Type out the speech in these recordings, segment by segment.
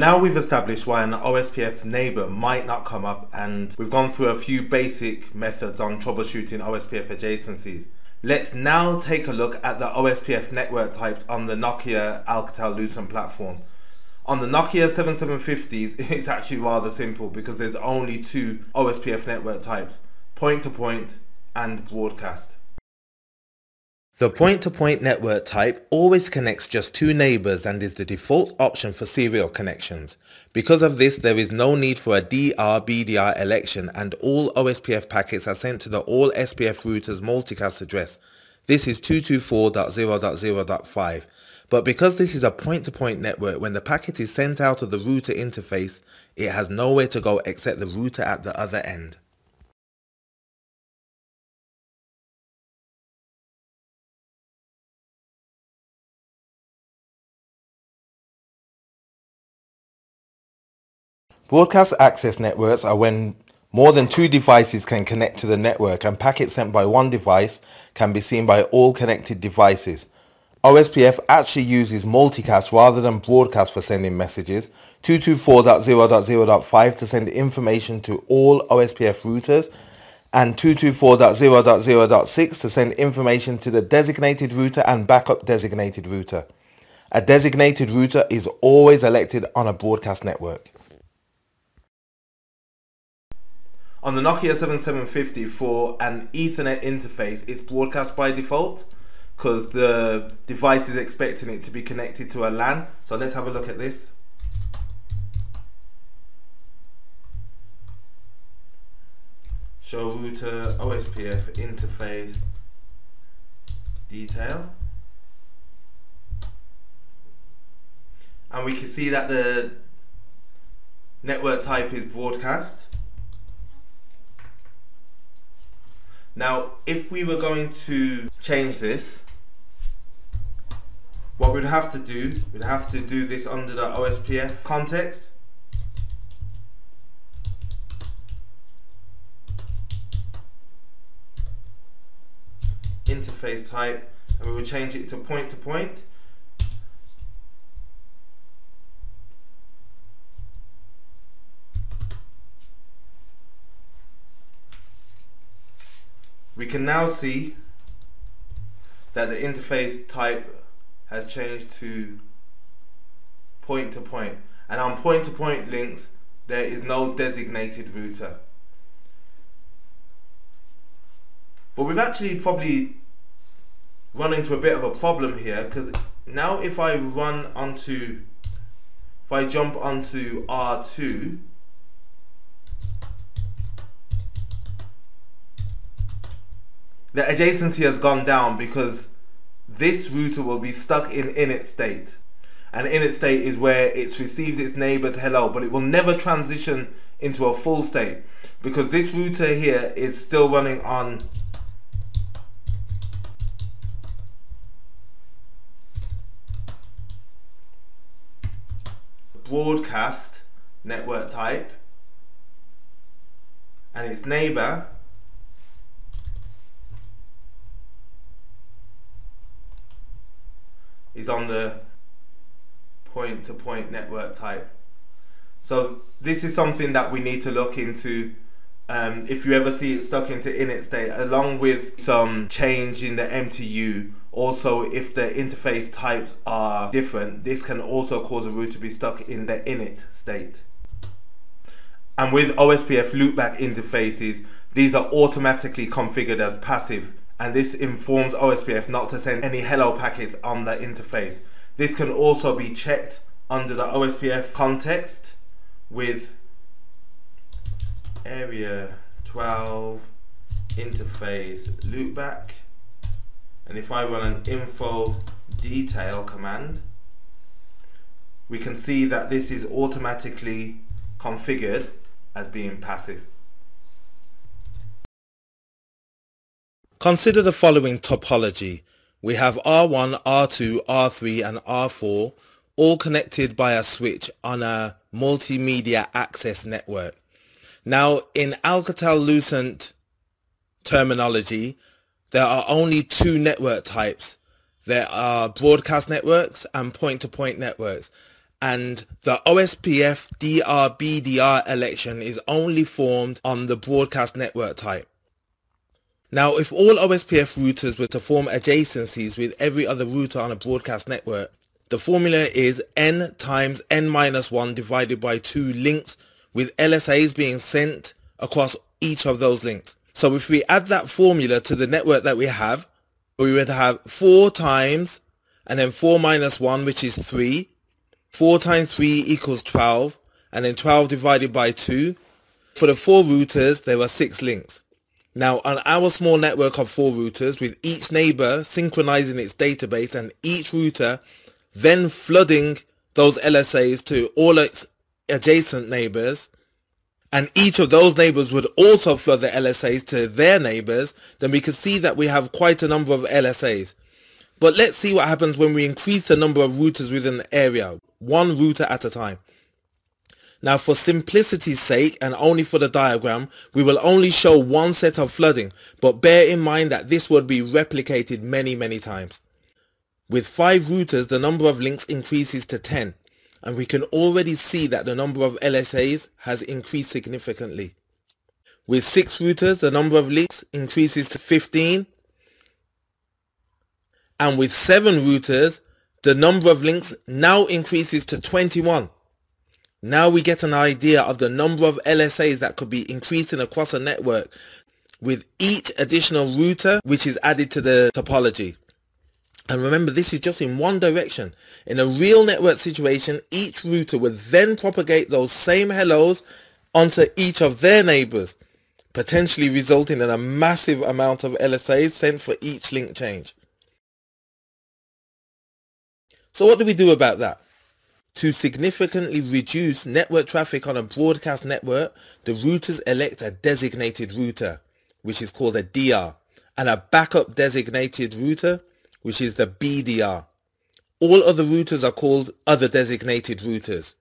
Now we've established why an OSPF neighbor might not come up and we've gone through a few basic methods on troubleshooting OSPF adjacencies. Let's now take a look at the OSPF network types on the Nokia Alcatel-Lucent platform. On the Nokia 7750s, it's actually rather simple because there's only two OSPF network types, point-to-point -point and broadcast. The point-to-point -point network type always connects just two neighbors and is the default option for serial connections. Because of this, there is no need for a DR-BDR election and all OSPF packets are sent to the all SPF routers multicast address. This is 224.0.0.5. But because this is a point-to-point -point network, when the packet is sent out of the router interface, it has nowhere to go except the router at the other end. Broadcast access networks are when more than two devices can connect to the network and packets sent by one device can be seen by all connected devices. OSPF actually uses multicast rather than broadcast for sending messages, 224.0.0.5 to send information to all OSPF routers and 224.0.0.6 to send information to the designated router and backup designated router. A designated router is always elected on a broadcast network. On the Nokia 7750 for an Ethernet interface, it's broadcast by default because the device is expecting it to be connected to a LAN. So let's have a look at this. Show router OSPF interface detail. And we can see that the network type is broadcast. Now, if we were going to change this, what we'd have to do, we'd have to do this under the OSPF context. Interface type, and we would change it to point to point. Can now see that the interface type has changed to point to point. And on point to point links there is no designated router. But we've actually probably run into a bit of a problem here because now if I run onto if I jump onto R2 the adjacency has gone down because this router will be stuck in init state. And init state is where it's received its neighbor's hello, but it will never transition into a full state because this router here is still running on broadcast network type and its neighbor is on the point-to-point -point network type. So this is something that we need to look into um, if you ever see it stuck into init state along with some change in the MTU also if the interface types are different this can also cause a route to be stuck in the init state. And with OSPF loopback interfaces these are automatically configured as passive and this informs OSPF not to send any hello packets on the interface. This can also be checked under the OSPF context with area 12 interface loopback and if I run an info detail command we can see that this is automatically configured as being passive. Consider the following topology. We have R1, R2, R3 and R4 all connected by a switch on a multimedia access network. Now in Alcatel-Lucent terminology, there are only two network types. There are broadcast networks and point-to-point -point networks. and the OSPF DRBDR election is only formed on the broadcast network type. Now, if all OSPF routers were to form adjacencies with every other router on a broadcast network, the formula is n times n minus 1 divided by 2 links with LSAs being sent across each of those links. So if we add that formula to the network that we have, we would have 4 times and then 4 minus 1 which is 3. 4 times 3 equals 12 and then 12 divided by 2. For the 4 routers there were 6 links. Now on our small network of 4 routers with each neighbor synchronizing its database and each router then flooding those LSAs to all its adjacent neighbors and each of those neighbors would also flood the LSAs to their neighbors, then we can see that we have quite a number of LSAs. But let's see what happens when we increase the number of routers within the area, one router at a time. Now for simplicity's sake and only for the diagram, we will only show one set of flooding, but bear in mind that this would be replicated many many times. With 5 routers, the number of links increases to 10 and we can already see that the number of LSAs has increased significantly. With 6 routers, the number of links increases to 15 and with 7 routers, the number of links now increases to 21. Now we get an idea of the number of LSAs that could be increasing across a network with each additional router which is added to the topology. And remember, this is just in one direction. In a real network situation, each router would then propagate those same hellos onto each of their neighbors, potentially resulting in a massive amount of LSAs sent for each link change. So what do we do about that? To significantly reduce network traffic on a broadcast network, the routers elect a designated router, which is called a DR, and a backup designated router, which is the BDR. All other routers are called other designated routers.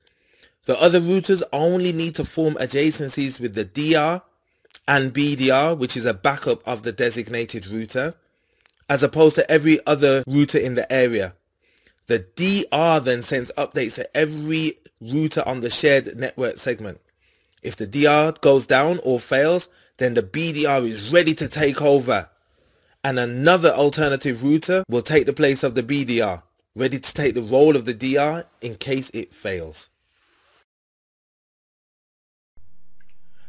The other routers only need to form adjacencies with the DR and BDR, which is a backup of the designated router, as opposed to every other router in the area. The DR then sends updates to every router on the shared network segment. If the DR goes down or fails, then the BDR is ready to take over and another alternative router will take the place of the BDR, ready to take the role of the DR in case it fails.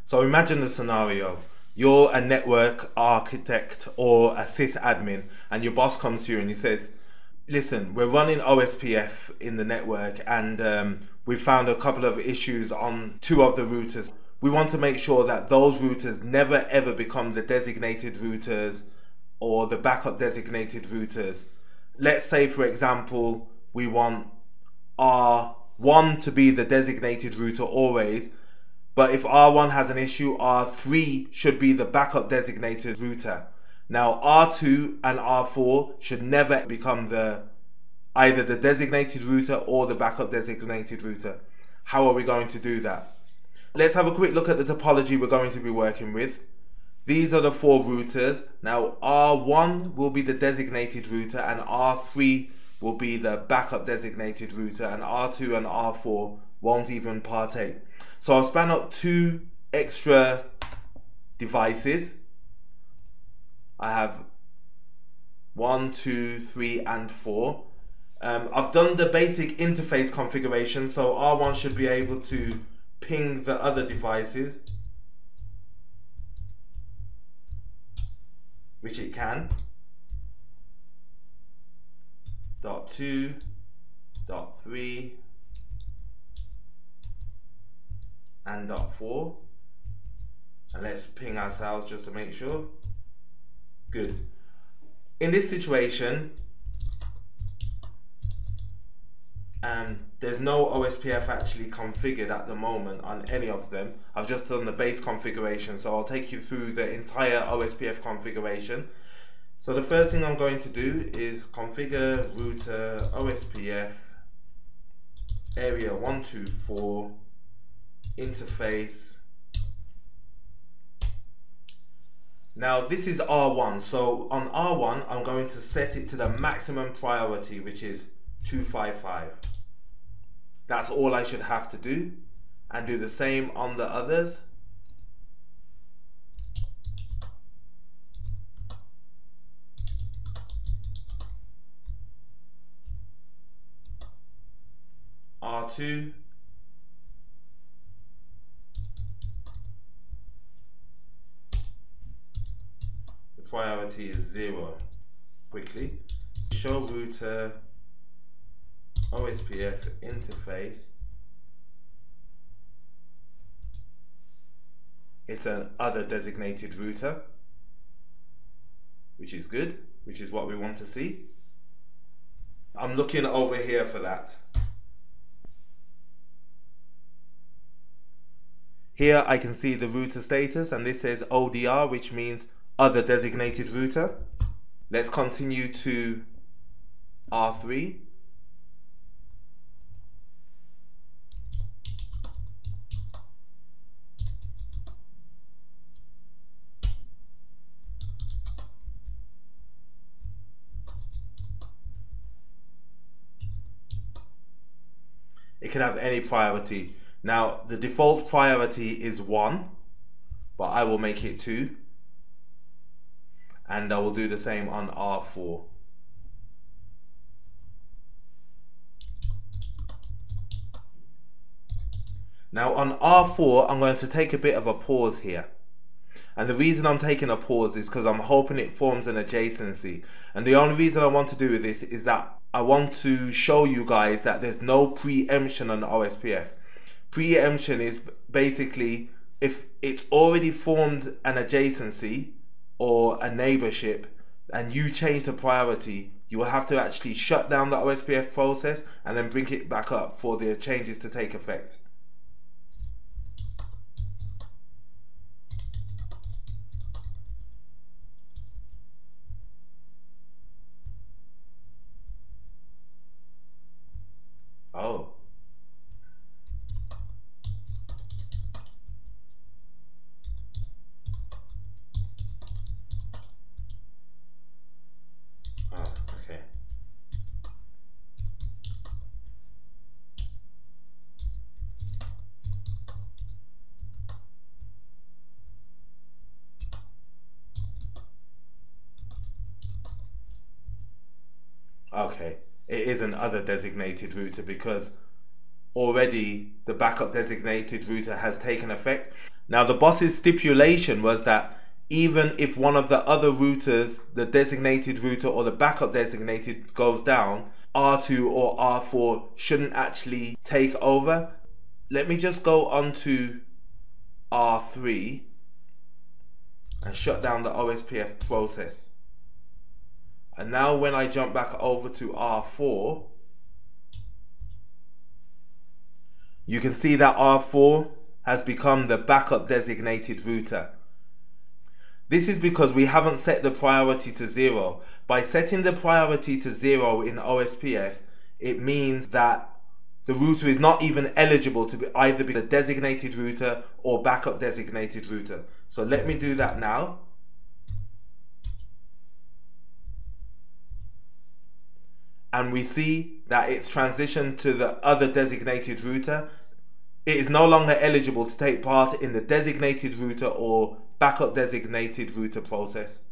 So imagine the scenario. You're a network architect or a sysadmin and your boss comes to you and he says, listen, we're running OSPF in the network and um, we found a couple of issues on two of the routers. We want to make sure that those routers never ever become the designated routers or the backup designated routers. Let's say, for example, we want R1 to be the designated router always, but if R1 has an issue, R3 should be the backup designated router. Now, R2 and R4 should never become the either the designated router or the backup designated router. How are we going to do that? Let's have a quick look at the topology we're going to be working with. These are the four routers. Now R1 will be the designated router and R3 will be the backup designated router and R2 and R4 won't even partake. So I'll span up two extra devices. I have one, two, three, and four. Um, I've done the basic interface configuration, so R1 should be able to ping the other devices. which it can. Dot two, dot three, and dot four. And let's ping ourselves just to make sure. Good. In this situation, um, there's no OSPF actually configured at the moment on any of them. I've just done the base configuration, so I'll take you through the entire OSPF configuration. So the first thing I'm going to do is configure router OSPF area 124 interface. Now this is R1, so on R1 I'm going to set it to the maximum priority which is 255. That's all I should have to do. And do the same on the others. R2 priority is zero quickly. Show router OSPF interface. It's an other designated router which is good which is what we want to see. I'm looking over here for that. Here I can see the router status and this says ODR which means other designated router. Let's continue to R3. It can have any priority. Now, the default priority is 1, but I will make it 2. And I will do the same on R4. Now on R4, I'm going to take a bit of a pause here. And the reason I'm taking a pause is because I'm hoping it forms an adjacency. And the only reason I want to do this is that I want to show you guys that there's no preemption on OSPF preemption is basically if it's already formed an adjacency or a neighborship and you change the priority, you will have to actually shut down the OSPF process and then bring it back up for the changes to take effect. Okay, it is an other designated router because already the backup designated router has taken effect. Now the boss's stipulation was that even if one of the other routers, the designated router or the backup designated goes down, R2 or R4 shouldn't actually take over. Let me just go on to R3 and shut down the OSPF process. And now when I jump back over to R4, you can see that R4 has become the backup designated router. This is because we haven't set the priority to zero. By setting the priority to zero in OSPF, it means that the router is not even eligible to be either be the designated router or backup designated router. So let me do that now. And we see that it's transitioned to the other designated router, it is no longer eligible to take part in the designated router or backup designated router process.